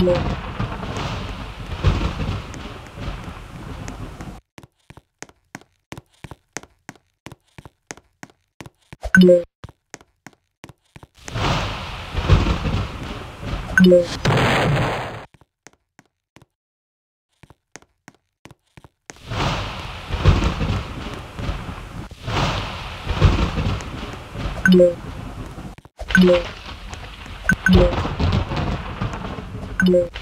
Glow. Glow. Glow. Yeah.